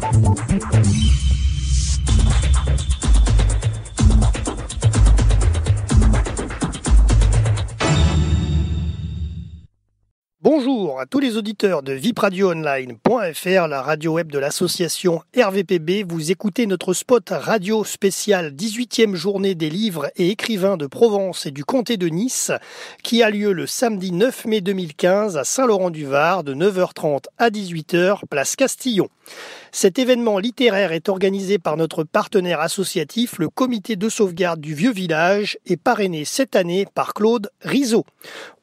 Thank you. Bonjour à tous les auditeurs de vipradioonline.fr, la radio web de l'association RVPB. Vous écoutez notre spot radio spécial 18e journée des livres et écrivains de Provence et du comté de Nice qui a lieu le samedi 9 mai 2015 à Saint-Laurent-du-Var de 9h30 à 18h, place Castillon. Cet événement littéraire est organisé par notre partenaire associatif, le comité de sauvegarde du vieux village, et parrainé cette année par Claude Rizot.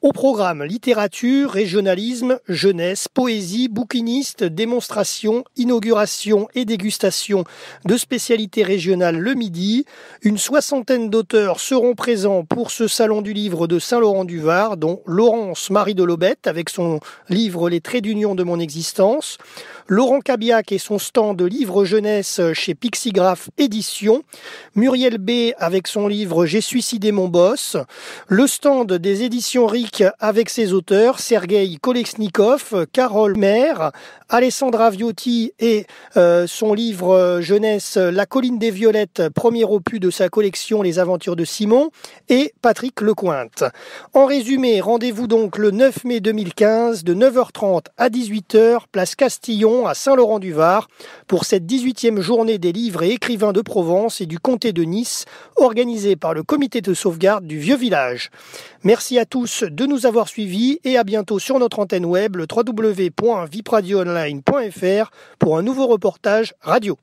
Au programme littérature, régionalisme, jeunesse, poésie, bouquiniste, démonstration, inauguration et dégustation de spécialités régionales le midi. Une soixantaine d'auteurs seront présents pour ce salon du livre de Saint-Laurent-du-Var, dont Laurence Marie de Lobette avec son livre Les traits d'union de mon existence, Laurent Cabiac et son stand de livres jeunesse chez Pixigraph Édition, Muriel B avec son livre J'ai suicidé mon boss, le stand des éditions RIC avec ses auteurs Sergei Kolesnikov, Carole Maire, Alessandra Viotti et euh, son livre jeunesse La colline des violettes, premier opus de sa collection Les aventures de Simon, et Patrick Lecointe. En résumé, rendez-vous donc le 9 mai 2015 de 9h30 à 18h, place Castillon à Saint-Laurent-du-Var pour cette 18e journée des livres et écrivains de Provence et du comté de Nice organisée par le comité de sauvegarde du vieux village. Merci à tous de nous avoir suivis et à bientôt sur notre antenne web le www.vipradioonline.fr pour un nouveau reportage radio.